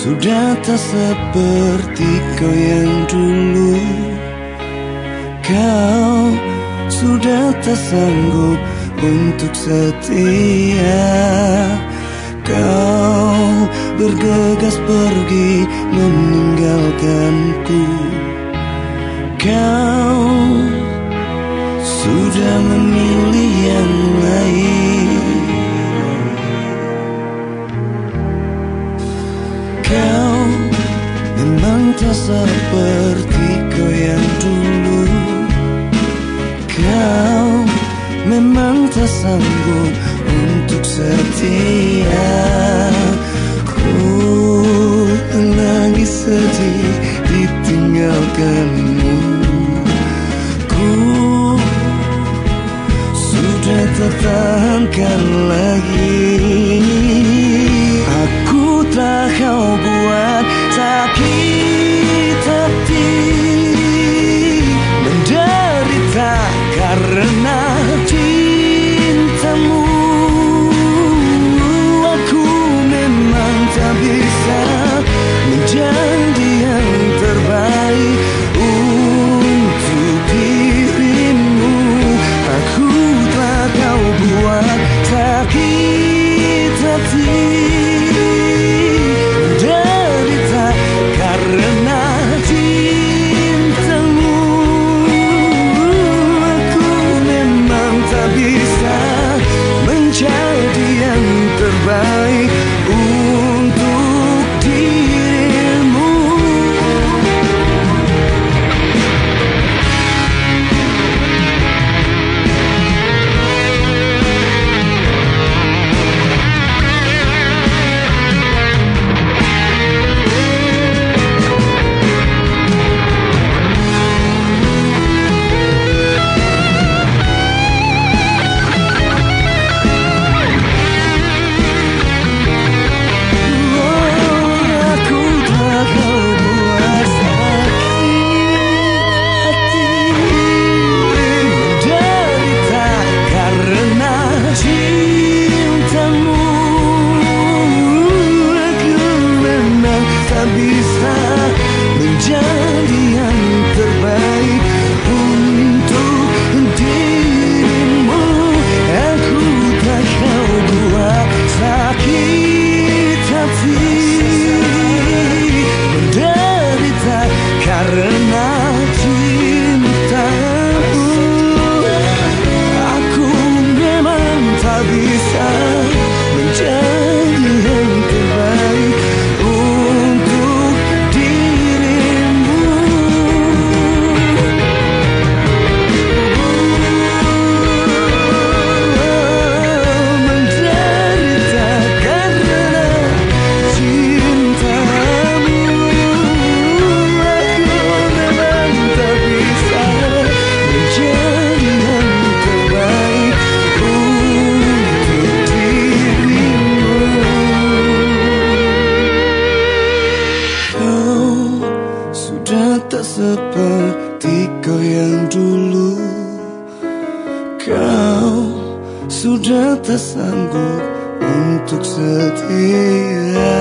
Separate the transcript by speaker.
Speaker 1: Sudah tak seperti kau yang dulu. Kau sudah tak sanggup untuk setia. Kau bergegas pergi meninggalkanku. Kau sudah memilih yang lain seperti kau yang dulu. Kau memang tak sanggup untuk setia. Ku lagi sedih ditinggalkanmu. Ku sudah tak tahankan lagi tak seperti kau yang dulu. Kau sudah tak sanggup untuk setia